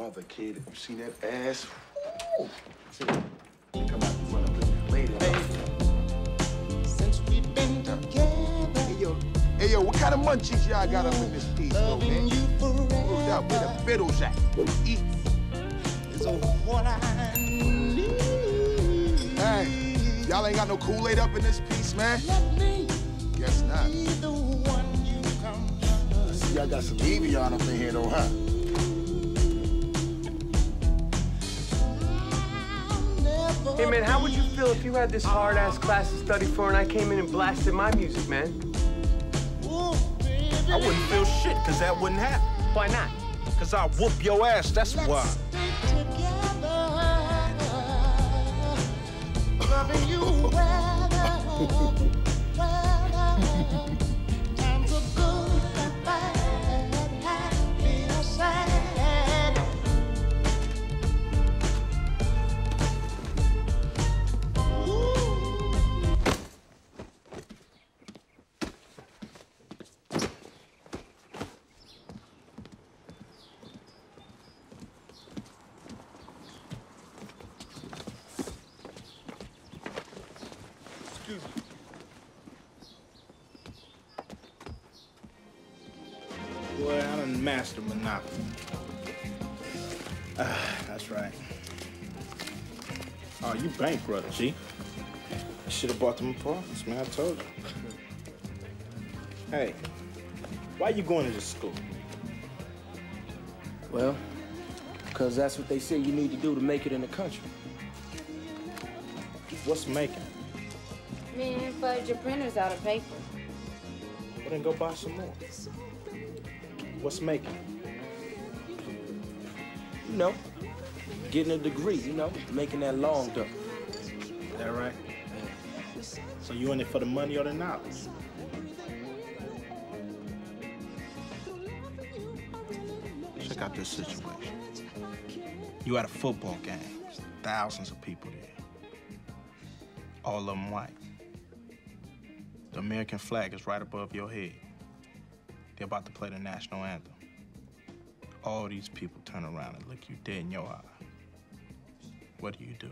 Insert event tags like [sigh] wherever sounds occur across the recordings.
mother, kid. If you seen that ass, woo. Come out and run up in there later. Hey. Since we've been together, Hey, yo, hey, yo, what kind of munchies y'all got up in this piece, though, man? you forever where the fiddles at? Eat. is what I need. Hey, y'all ain't got no Kool-Aid up in this piece, man? Let me Guess not. be the one you come to. See, y'all got some Evian up in here, though, huh? Man, how would you feel if you had this hard ass class to study for and I came in and blasted my music, man? Ooh, I wouldn't feel shit, cause that wouldn't happen. Why not? Cause I'll whoop your ass, that's let's why. Boy, I done mastered Monopoly. Ah, that's right. Oh, you bankrupt, G. I should have bought them apartments, man. I told you. Hey, why you going to this school? Well, because that's what they say you need to do to make it in the country. What's making? Man, fudge your printer's out of paper. Well, then go buy some more. What's making? You know, getting a degree, you know, making that long duck. That right? So you in it for the money or the knowledge? Check out this situation. You at a football game, thousands of people there. All of them white. The American flag is right above your head. They're about to play the national anthem. All these people turn around and look you dead in your eye. What do you do?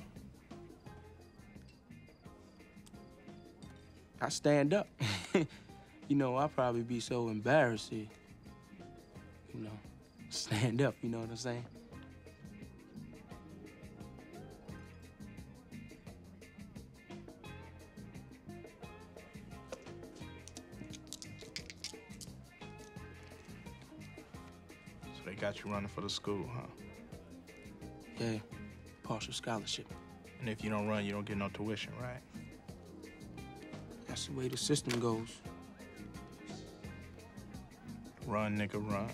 I stand up. [laughs] you know, I'll probably be so embarrassed, you know, stand up, you know what I'm saying? So they got you running for the school, huh? Yeah, partial scholarship. And if you don't run, you don't get no tuition, right? That's the way the system goes. Run, nigga, run.